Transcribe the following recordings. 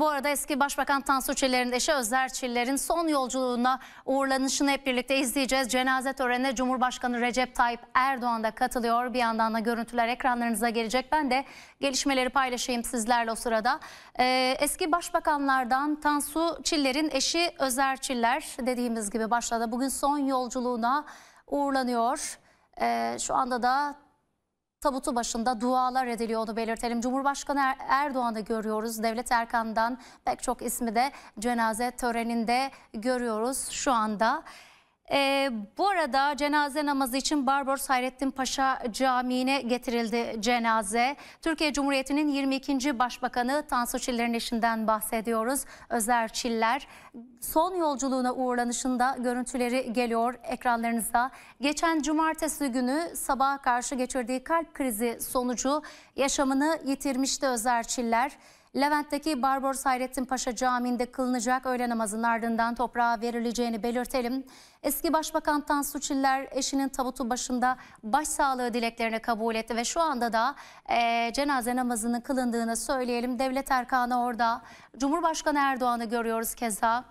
Bu arada eski Başbakan Tansu Çiller'in eşi Özler Çiller'in son yolculuğuna uğurlanışını hep birlikte izleyeceğiz. Cenaze törenine Cumhurbaşkanı Recep Tayyip Erdoğan da katılıyor. Bir yandan da görüntüler ekranlarınıza gelecek. Ben de gelişmeleri paylaşayım sizlerle o sırada. Ee, eski başbakanlardan Tansu Çiller'in eşi Özler Çiller dediğimiz gibi başladı. Bugün son yolculuğuna uğurlanıyor. Ee, şu anda da tabutu başında dualar ediliyor onu belirtelim. Cumhurbaşkanı Er- Erdoğan'ı görüyoruz. Devlet Erkan'dan pek çok ismi de cenaze töreninde görüyoruz şu anda. Ee, bu arada cenaze namazı için Barbaros Hayrettin Paşa Camii'ne getirildi cenaze. Türkiye Cumhuriyeti'nin 22. Başbakanı Tansu Çiller'in eşinden bahsediyoruz. Özer Çiller son yolculuğuna uğurlanışında görüntüleri geliyor ekranlarınıza. Geçen cumartesi günü sabaha karşı geçirdiği kalp krizi sonucu yaşamını yitirmişti Özer Çiller. Levent'teki Barbaros Hayrettin Paşa Camii'nde kılınacak öğle namazının ardından toprağa verileceğini belirtelim. Eski Başbakan Tansu Çiller eşinin tabutu başında başsağlığı dileklerini kabul etti ve şu anda da eee, cenaze namazının kılındığını söyleyelim. Devlet Erkan'ı orada, Cumhurbaşkanı Erdoğan'ı görüyoruz keza.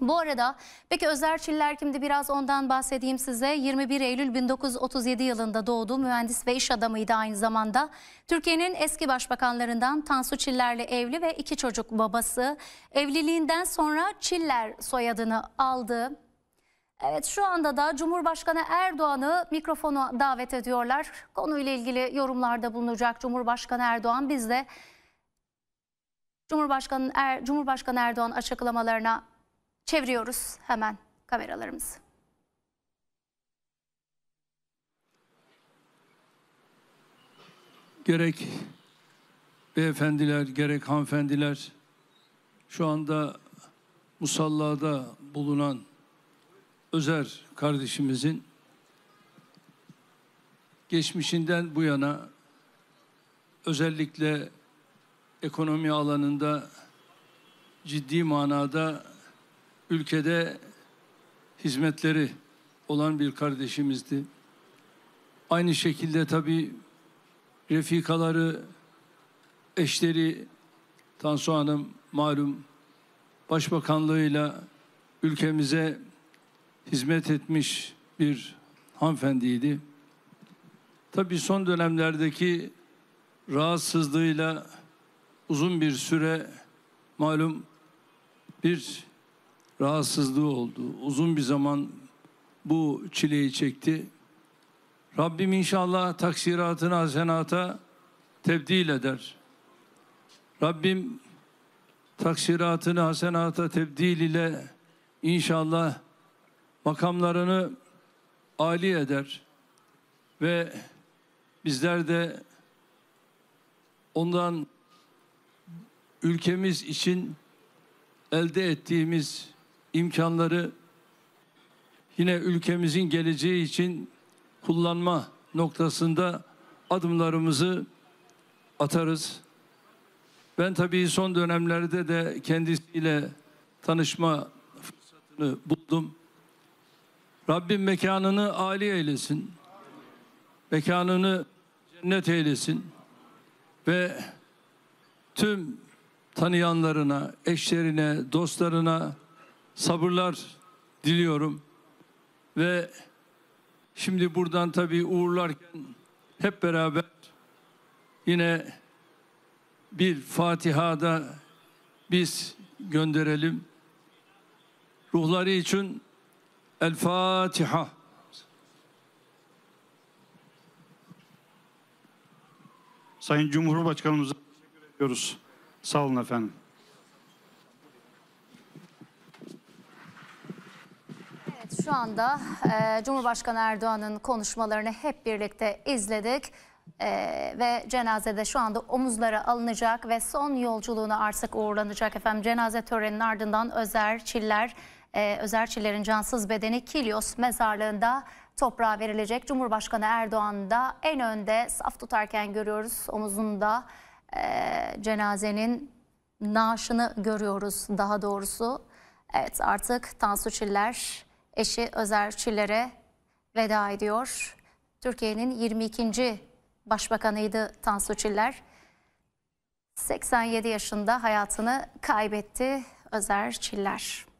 Bu arada peki Özer Çiller kimdi biraz ondan bahsedeyim size. 21 Eylül 1937 yılında doğdu. Mühendis ve iş adamıydı aynı zamanda. Türkiye'nin eski başbakanlarından Tansu Çiller'le evli ve iki çocuk babası. Evliliğinden sonra Çiller soyadını aldı. Evet şu anda da Cumhurbaşkanı Erdoğan'ı mikrofona davet ediyorlar. Konuyla ilgili yorumlarda bulunacak Cumhurbaşkanı Erdoğan. Biz de Cumhurbaşkanı, er, Cumhurbaşkanı Erdoğan açıklamalarına çeviriyoruz hemen kameralarımızı. Gerek beyefendiler, gerek hanımefendiler şu anda musallada bulunan Özer kardeşimizin geçmişinden bu yana özellikle ekonomi alanında ciddi manada ülkede hizmetleri olan bir kardeşimizdi. Aynı şekilde tabii refikaları, eşleri Tansu Hanım malum başbakanlığıyla ülkemize hizmet etmiş bir hanımefendiydi. Tabii son dönemlerdeki rahatsızlığıyla uzun bir süre malum bir rahatsızlığı oldu. Uzun bir zaman bu çileyi çekti. Rabbim inşallah taksiratını hasenata tebdil eder. Rabbim taksiratını hasenata tebdil ile inşallah makamlarını âli eder. Ve bizler de ondan ülkemiz için elde ettiğimiz imkanları yine ülkemizin geleceği için kullanma noktasında adımlarımızı atarız. Ben tabii son dönemlerde de kendisiyle tanışma fırsatını buldum. Rabbim mekanını âli eylesin. Mekanını cennet eylesin. Ve tüm tanıyanlarına, eşlerine, dostlarına sabırlar diliyorum. Ve şimdi buradan tabii uğurlarken hep beraber yine bir Fatiha'da biz gönderelim. Ruhları için El Fatiha. Sayın Cumhurbaşkanımıza teşekkür ediyoruz. Sağ olun efendim. Evet şu anda e, Cumhurbaşkanı Erdoğan'ın konuşmalarını hep birlikte izledik. E, ve cenazede şu anda omuzlara alınacak ve son yolculuğuna artık uğurlanacak efendim. Cenaze töreninin ardından Özer Çiller, e, Özer Çiller'in cansız bedeni Kilyos mezarlığında toprağa verilecek. Cumhurbaşkanı Erdoğan da en önde saf tutarken görüyoruz omuzunda e, cenazenin naaşını görüyoruz daha doğrusu. Evet artık Tansu Çiller eşi Özer Çiller'e veda ediyor. Türkiye'nin 22. başbakanıydı Tansu Çiller. 87 yaşında hayatını kaybetti Özer Çiller.